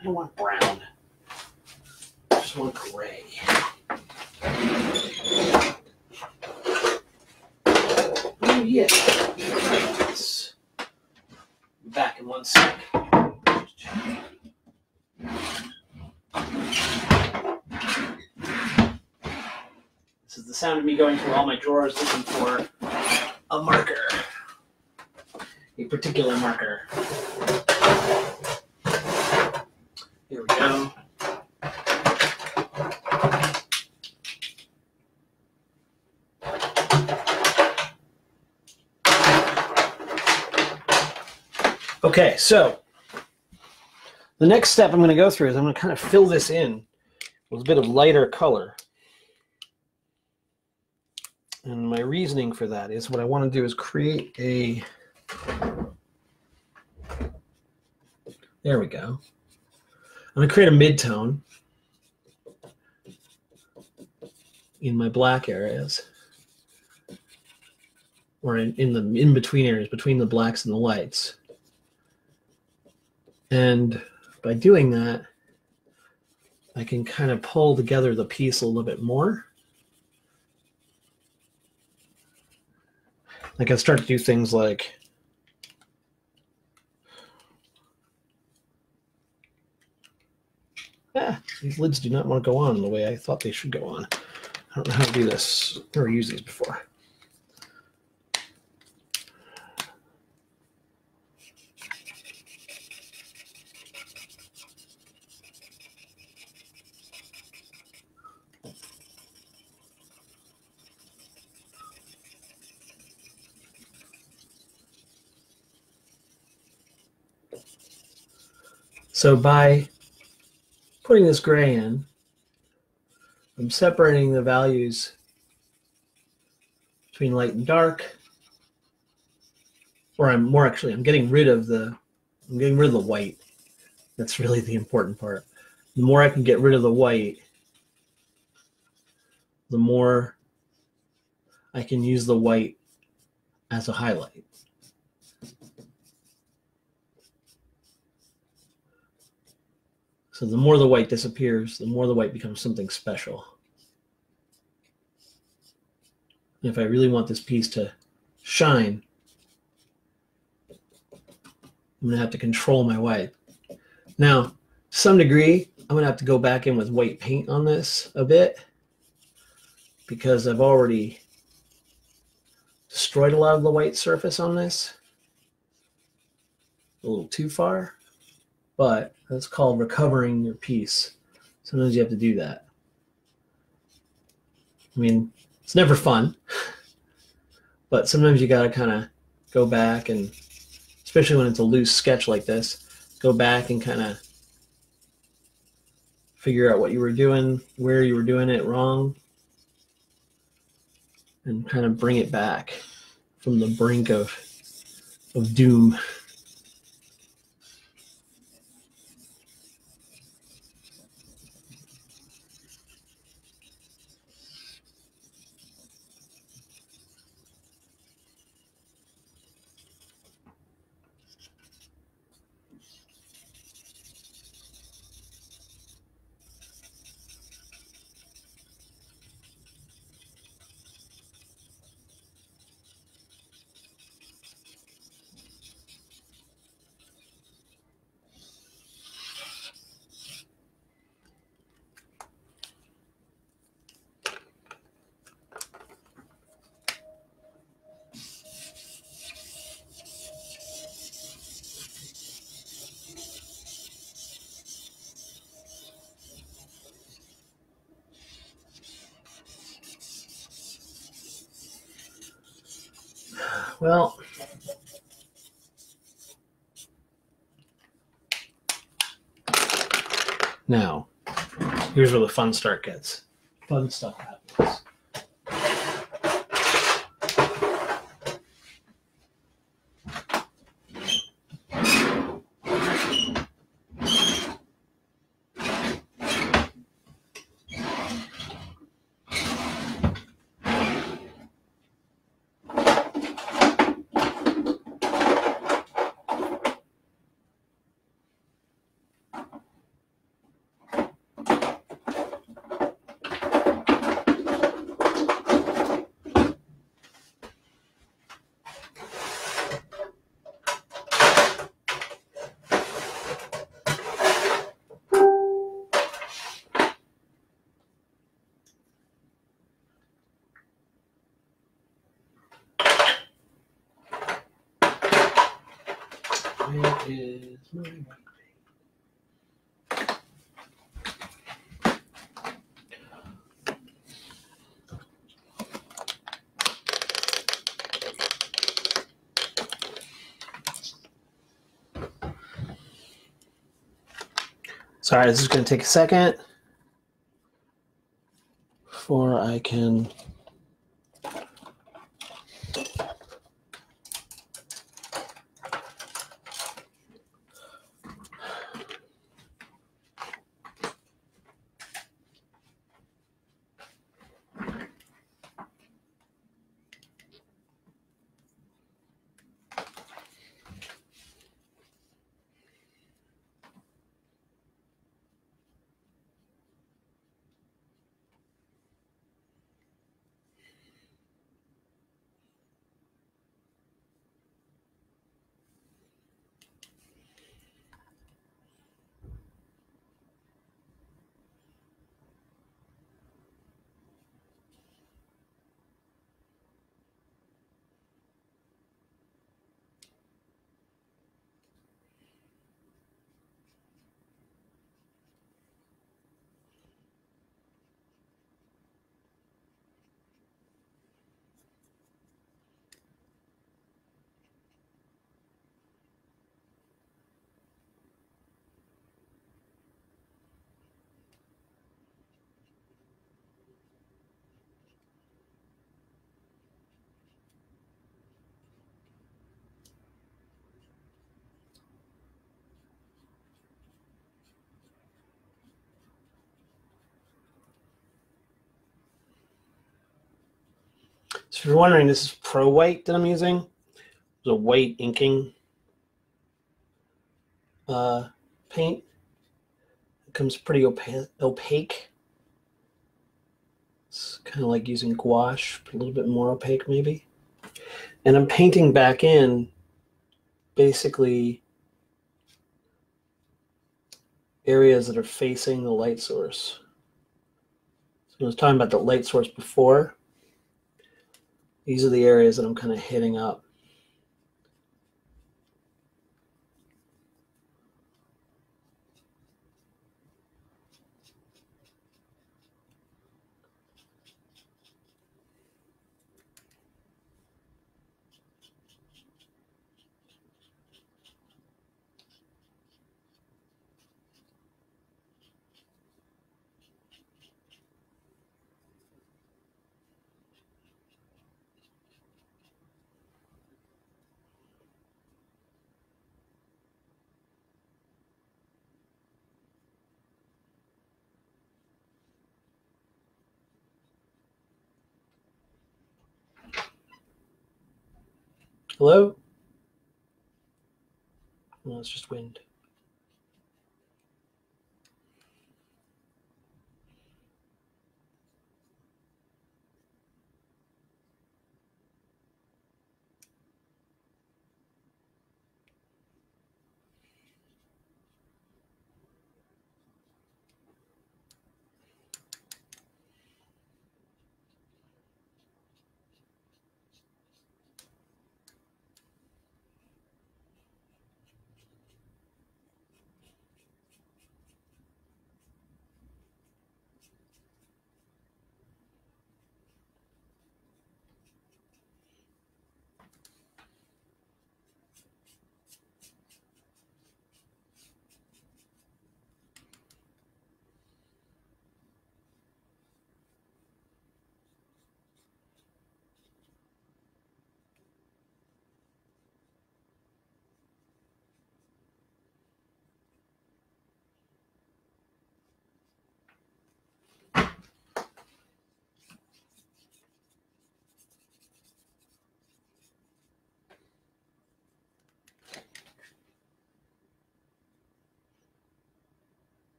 I don't want brown. I just want gray. Oh, yeah. Yes. Back in one sec. This is the sound of me going through all my drawers looking for a marker. A particular marker. Here we go. Okay, so the next step I'm going to go through is I'm going to kind of fill this in with a bit of lighter color. And my reasoning for that is what I want to do is create a. There we go. I'm going to create a mid-tone. in my black areas or in, in the in between areas between the blacks and the whites. And by doing that, I can kind of pull together the piece a little bit more. Like I can start to do things like Ah, these lids do not want to go on the way I thought they should go on. I don't know how to do this. Never used these before. So by putting this gray in, I'm separating the values between light and dark. Or I'm more actually, I'm getting rid of the, I'm getting rid of the white. That's really the important part. The more I can get rid of the white, the more I can use the white as a highlight. So the more the white disappears, the more the white becomes something special. And if I really want this piece to shine, I'm going to have to control my white. Now, to some degree, I'm going to have to go back in with white paint on this a bit because I've already destroyed a lot of the white surface on this. A little too far, but that's called recovering your piece. Sometimes you have to do that. I mean, it's never fun, <laughs> but sometimes you got to kind of go back and, especially when it's a loose sketch like this, go back and kind of figure out what you were doing, where you were doing it wrong, and kind of bring it back from the brink of of doom. Well, now, here's where the fun start gets. Fun stuff happens. Where is my white Sorry, this is going to take a second before I can. So if you're wondering, this is Pro White that I'm using. A white inking uh, paint. It comes pretty opa- opaque. It's kind of like using gouache, but a little bit more opaque maybe. And I'm painting back in basically areas that are facing the light source. So I was talking about the light source before. These are the areas that I'm kind of hitting up. Hello? No, it's just wind.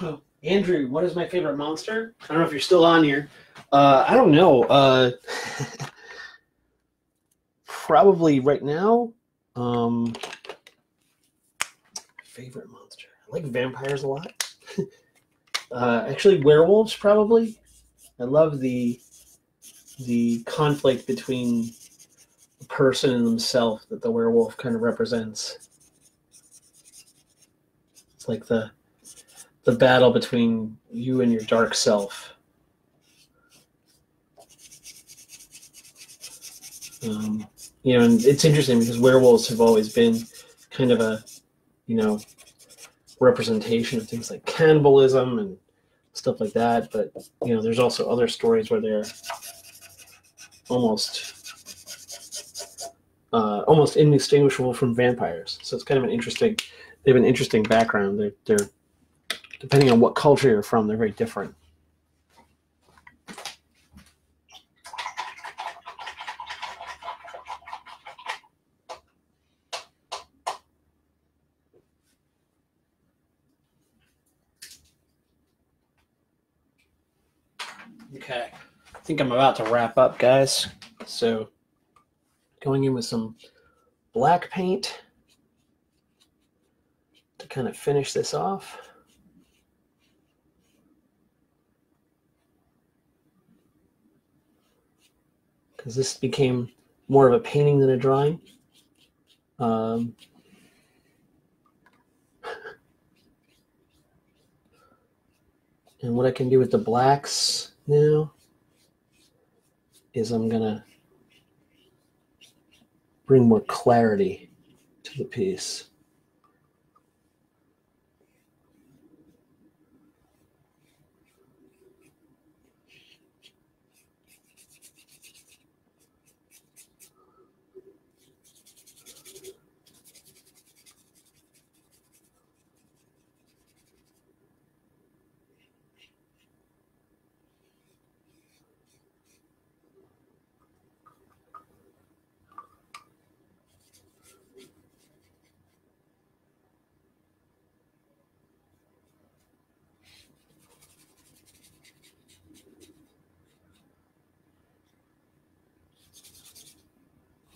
<sighs> Andrew, what is my favorite monster? I don't know if you're still on here. Uh, I don't know. Uh, <laughs> probably right now. Um, favorite monster. I like vampires a lot. <laughs> uh, actually, werewolves probably. I love the the conflict between the person and themselves that the werewolf kind of represents. It's like the the battle between you and your dark self. Um, you know, and it's interesting because werewolves have always been kind of a, you know, representation of things like cannibalism and stuff like that. But you know, there's also other stories where they're almost, uh, almost indistinguishable from vampires. So it's kind of an interesting. They have an interesting background. They're, they're depending on what culture you're from, they're very different. Okay, I think I'm about to wrap up, guys. So, going in with some black paint to kind of finish this off. Because this became more of a painting than a drawing. Um, <laughs> and what I can do with the blacks now is I'm gonna bring more clarity to the piece.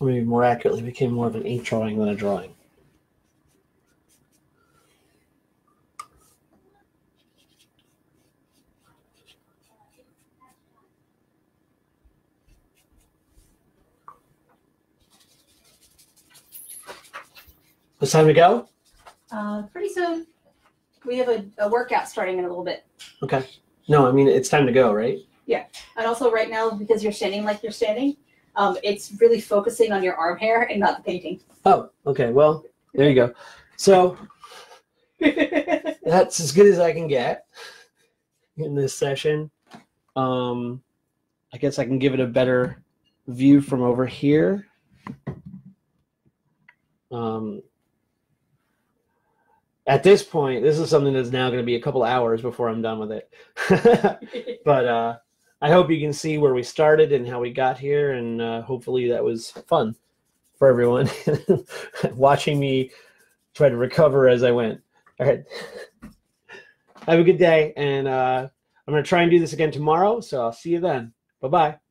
Or maybe more accurately, became more of an ink drawing than a drawing. It's time to go? Uh, pretty soon. We have a, a workout starting in a little bit. Okay. No, I mean, it's time to go, right? Yeah. And also, right now, because you're standing like you're standing, um, it's really focusing on your arm hair and not the painting. Oh, okay. Well, there you go. So <laughs> that's as good as I can get in this session. Um, I guess I can give it a better view from over here. Um, at this point, this is something that's now going to be a couple hours before I'm done with it. <laughs> but uh, I hope you can see where we started and how we got here, and uh, hopefully that was fun for everyone <laughs> watching me try to recover as I went. All right. <laughs> Have a good day, and uh, I'm going to try and do this again tomorrow, so I'll see you then. Bye bye.